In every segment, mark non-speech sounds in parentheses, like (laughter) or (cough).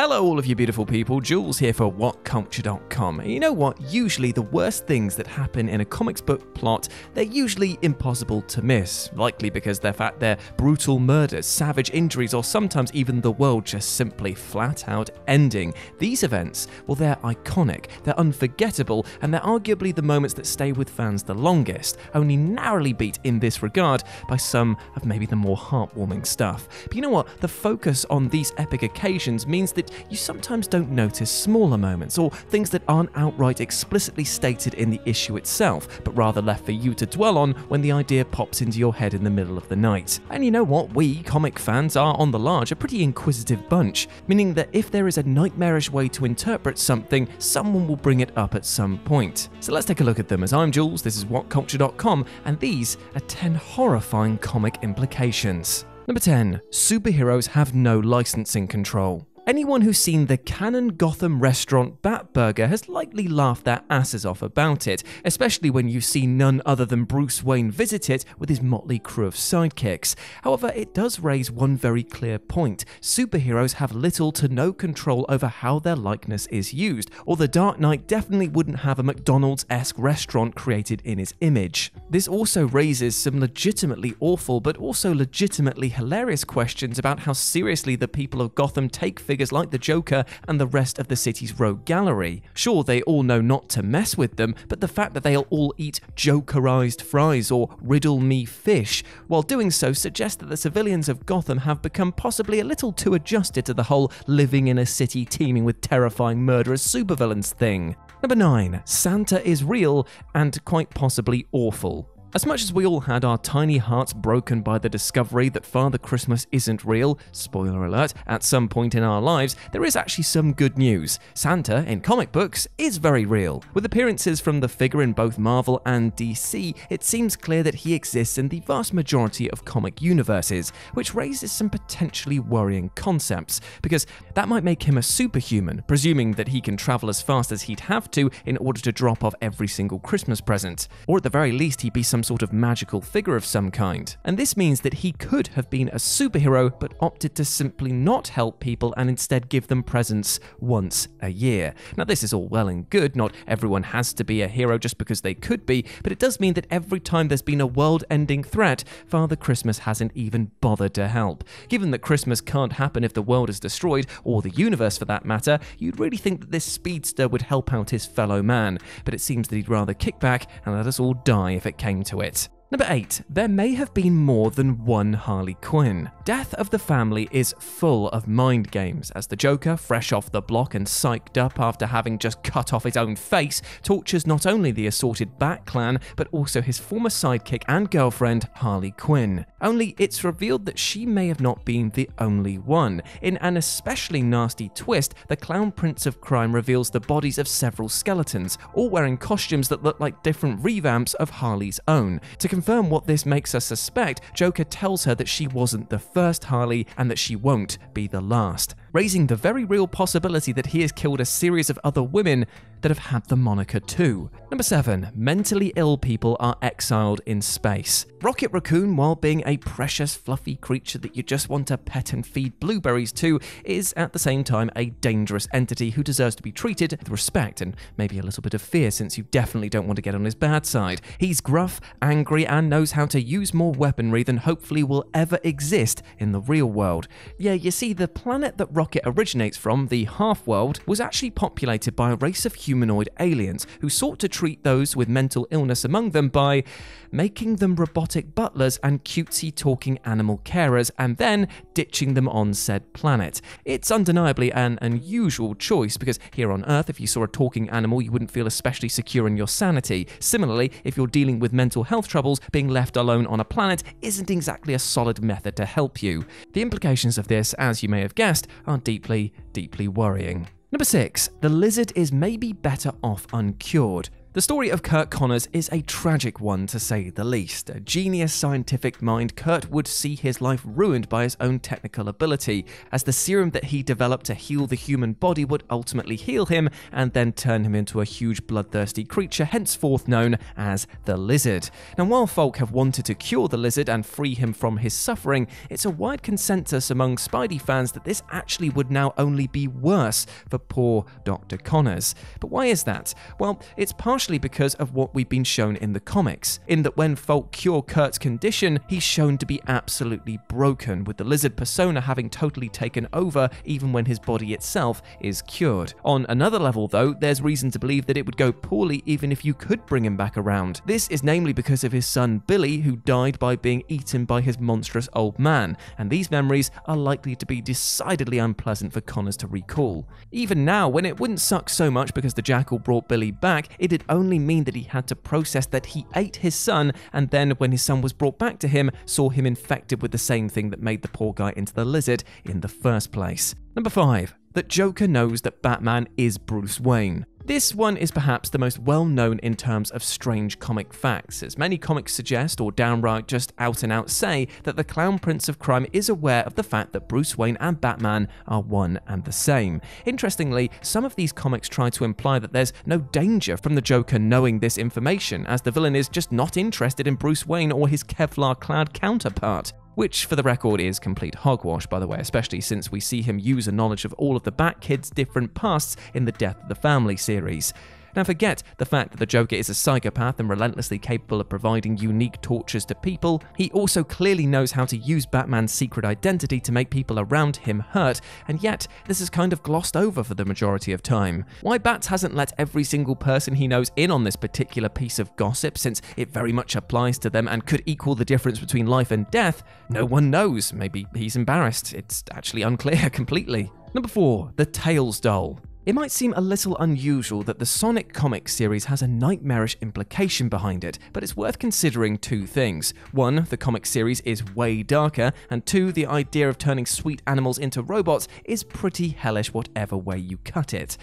Hello, all of you beautiful people. Jules here for WhatCulture.com. And you know what? Usually, the worst things that happen in a comics book plot, they're usually impossible to miss. Likely because they're fact they're brutal murders, savage injuries, or sometimes even the world just simply flat out ending. These events, well, they're iconic, they're unforgettable, and they're arguably the moments that stay with fans the longest, only narrowly beat in this regard by some of maybe the more heartwarming stuff. But you know what? The focus on these epic occasions means that you sometimes don't notice smaller moments or things that aren't outright explicitly stated in the issue itself, but rather left for you to dwell on when the idea pops into your head in the middle of the night. And you know what? We, comic fans, are on the large a pretty inquisitive bunch, meaning that if there is a nightmarish way to interpret something, someone will bring it up at some point. So let's take a look at them as I'm Jules, this is WhatCulture.com, and these are 10 horrifying comic implications. Number 10. Superheroes have no licensing control. Anyone who's seen the Canon Gotham restaurant Batburger has likely laughed their asses off about it, especially when you see none other than Bruce Wayne visit it with his motley crew of sidekicks. However, it does raise one very clear point superheroes have little to no control over how their likeness is used, or the Dark Knight definitely wouldn't have a McDonald's esque restaurant created in his image. This also raises some legitimately awful but also legitimately hilarious questions about how seriously the people of Gotham take figures like the Joker and the rest of the city's rogue gallery. Sure, they all know not to mess with them, but the fact that they'll all eat Jokerized fries or riddle me fish, while doing so suggests that the civilians of Gotham have become possibly a little too adjusted to the whole living in a city teeming with terrifying murderous supervillains thing. Number 9. Santa is real and quite possibly awful. As much as we all had our tiny hearts broken by the discovery that Father Christmas isn't real, spoiler alert, at some point in our lives, there is actually some good news. Santa, in comic books, is very real. With appearances from the figure in both Marvel and DC, it seems clear that he exists in the vast majority of comic universes, which raises some potentially worrying concepts, because that might make him a superhuman, presuming that he can travel as fast as he'd have to in order to drop off every single Christmas present. Or at the very least, he'd be some sort of magical figure of some kind. And this means that he could have been a superhero, but opted to simply not help people and instead give them presents once a year. Now, this is all well and good, not everyone has to be a hero just because they could be, but it does mean that every time there's been a world ending threat, Father Christmas hasn't even bothered to help. Given that Christmas can't happen if the world is destroyed, or the universe for that matter, you'd really think that this speedster would help out his fellow man, but it seems that he'd rather kick back and let us all die if it came to to it. Number 8. There may have been more than one Harley Quinn. Death of the Family is full of mind games, as the Joker, fresh off the block and psyched up after having just cut off his own face, tortures not only the assorted Bat Clan, but also his former sidekick and girlfriend, Harley Quinn. Only it's revealed that she may have not been the only one. In an especially nasty twist, the Clown Prince of Crime reveals the bodies of several skeletons, all wearing costumes that look like different revamps of Harley's own. To confirm what this makes us suspect, Joker tells her that she wasn't the first Harley and that she won't be the last, raising the very real possibility that he has killed a series of other women that have had the moniker too. Number 7. Mentally ill people are exiled in space. Rocket Raccoon, while being a precious, fluffy creature that you just want to pet and feed blueberries to, is at the same time a dangerous entity who deserves to be treated with respect and maybe a little bit of fear since you definitely don't want to get on his bad side. He's gruff, angry, and knows how to use more weaponry than hopefully will ever exist in the real world. Yeah, you see, the planet that Rocket originates from, the Half World, was actually populated by a race of humanoid aliens who sought to treat those with mental illness among them by making them robotic butlers and cutesy talking animal carers, and then ditching them on said planet. It's undeniably an unusual choice because here on Earth, if you saw a talking animal, you wouldn't feel especially secure in your sanity. Similarly, if you're dealing with mental health troubles, being left alone on a planet isn't exactly a solid method to help you. The implications of this, as you may have guessed, are deeply, deeply worrying. Number 6. The lizard is maybe better off uncured. The story of Curt Connors is a tragic one to say the least. A genius scientific mind, Curt would see his life ruined by his own technical ability, as the serum that he developed to heal the human body would ultimately heal him and then turn him into a huge bloodthirsty creature, henceforth known as the Lizard. Now, while folk have wanted to cure the Lizard and free him from his suffering, it's a wide consensus among Spidey fans that this actually would now only be worse for poor Dr. Connors. But why is that? Well, it's partially partially because of what we've been shown in the comics, in that when folk cure Curt's condition, he's shown to be absolutely broken, with the lizard persona having totally taken over even when his body itself is cured. On another level, though, there's reason to believe that it would go poorly even if you could bring him back around. This is namely because of his son Billy, who died by being eaten by his monstrous old man, and these memories are likely to be decidedly unpleasant for Connors to recall. Even now, when it wouldn't suck so much because the jackal brought Billy back, it'd only mean that he had to process that he ate his son, and then when his son was brought back to him, saw him infected with the same thing that made the poor guy into the lizard in the first place. Number 5. That Joker knows that Batman is Bruce Wayne. This one is perhaps the most well known in terms of strange comic facts, as many comics suggest or downright just out and out say that the Clown Prince of Crime is aware of the fact that Bruce Wayne and Batman are one and the same. Interestingly, some of these comics try to imply that there's no danger from the Joker knowing this information, as the villain is just not interested in Bruce Wayne or his Kevlar clad counterpart which for the record is complete hogwash, by the way, especially since we see him use a knowledge of all of the Bat-Kids' different pasts in the Death of the Family series. Now, forget the fact that the Joker is a psychopath and relentlessly capable of providing unique tortures to people, he also clearly knows how to use Batman's secret identity to make people around him hurt, and yet this is kind of glossed over for the majority of time. Why Bats hasn't let every single person he knows in on this particular piece of gossip, since it very much applies to them and could equal the difference between life and death, no one knows. Maybe he's embarrassed. It's actually unclear (laughs) completely. Number 4. The Tails Doll. It might seem a little unusual that the Sonic comic series has a nightmarish implication behind it, but it's worth considering two things. One, the comic series is way darker, and two, the idea of turning sweet animals into robots is pretty hellish whatever way you cut it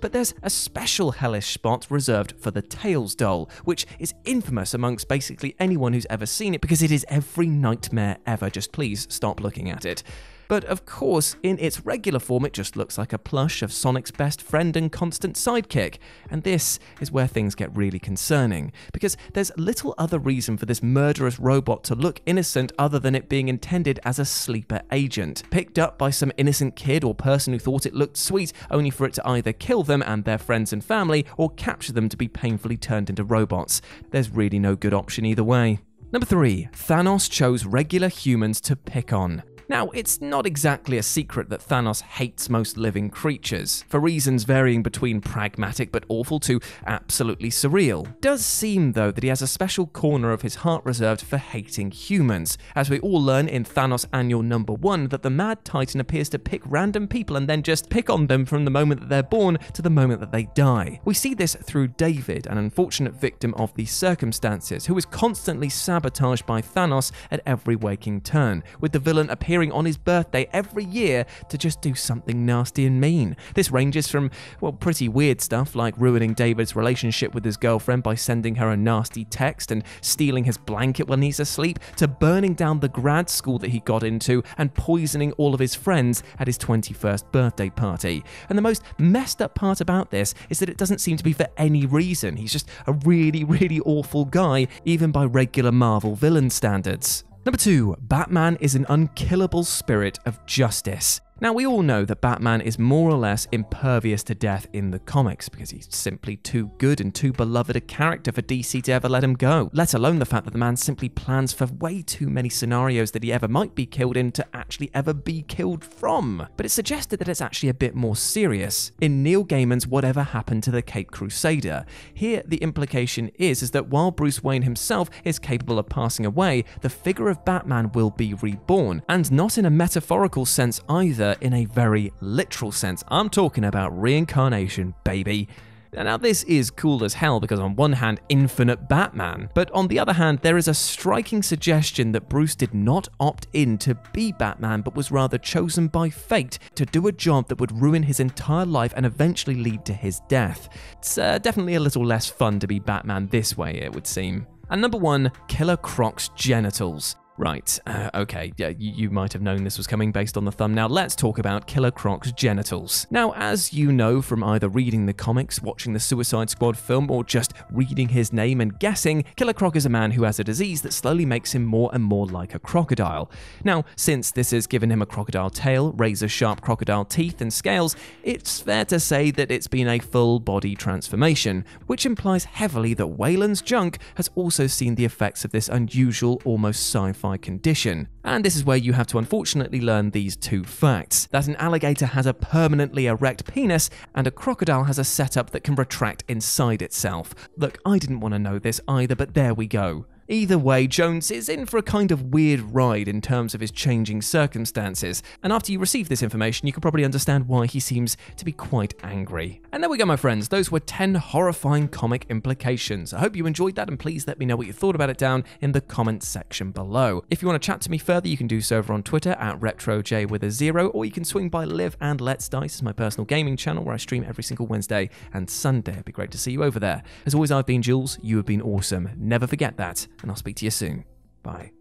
but there's a special hellish spot reserved for the Tails doll, which is infamous amongst basically anyone who's ever seen it because it is every nightmare ever. Just please stop looking at it. But of course, in its regular form, it just looks like a plush of Sonic's best friend and constant sidekick. And this is where things get really concerning, because there's little other reason for this murderous robot to look innocent other than it being intended as a sleeper agent, picked up by some innocent kid or person who thought it looked sweet, only for it to either kill them and their friends and family, or capture them to be painfully turned into robots. There's really no good option either way. Number 3. Thanos chose regular humans to pick on. Now, it's not exactly a secret that Thanos hates most living creatures, for reasons varying between pragmatic but awful to absolutely surreal. Does seem, though, that he has a special corner of his heart reserved for hating humans, as we all learn in Thanos Annual Number 1 that the Mad Titan appears to pick random people and then just pick on them from the moment that they're born to the moment that they die. We see this through David, an unfortunate victim of these circumstances, who is constantly sabotaged by Thanos at every waking turn, with the villain appearing appearing on his birthday every year to just do something nasty and mean. This ranges from, well, pretty weird stuff like ruining David's relationship with his girlfriend by sending her a nasty text and stealing his blanket when he's asleep, to burning down the grad school that he got into and poisoning all of his friends at his 21st birthday party. And the most messed up part about this is that it doesn't seem to be for any reason. He's just a really, really awful guy, even by regular Marvel villain standards. Number two, Batman is an unkillable spirit of justice. Now, we all know that Batman is more or less impervious to death in the comics because he's simply too good and too beloved a character for DC to ever let him go, let alone the fact that the man simply plans for way too many scenarios that he ever might be killed in to actually ever be killed from. But it's suggested that it's actually a bit more serious. In Neil Gaiman's Whatever Happened to the Caped Crusader, here the implication is, is that while Bruce Wayne himself is capable of passing away, the figure of Batman will be reborn, and not in a metaphorical sense either in a very literal sense. I'm talking about reincarnation, baby. Now, this is cool as hell because, on one hand, infinite Batman, but on the other hand, there is a striking suggestion that Bruce did not opt in to be Batman, but was rather chosen by fate to do a job that would ruin his entire life and eventually lead to his death. It's uh, definitely a little less fun to be Batman this way, it would seem. And number one, Killer Croc's genitals. Right, uh, okay, yeah, you, you, might have known this was coming based on the thumbnail. Let's talk about Killer Croc's genitals. Now, as you know from either reading the comics, watching the Suicide Squad film, or just reading his name and guessing, Killer Croc is a man who has a disease that slowly makes him more and more like a crocodile. Now, since this has given him a crocodile tail, razor sharp crocodile teeth, and scales, it's fair to say that it's been a full body transformation, which implies heavily that Waylon's junk has also seen the effects of this unusual, almost sci fi condition. And this is where you have to unfortunately learn these two facts that an alligator has a permanently erect penis, and a crocodile has a setup that can retract inside itself. Look, I didn't want to know this either, but there we go. Either way, Jones is in for a kind of weird ride in terms of his changing circumstances, and after you receive this information, you can probably understand why he seems to be quite angry. And there we go, my friends, those were 10 horrifying comic implications. I hope you enjoyed that, and please let me know what you thought about it down in the comments section below. If you want to chat to me further, you can do so over on Twitter at RetroJ with a zero, or you can swing by Live and Let's Dice, my personal gaming channel where I stream every single Wednesday and Sunday. It'd be great to see you over there. As always, I've been Jules, you have been awesome. Never forget that and I'll speak to you soon. Bye.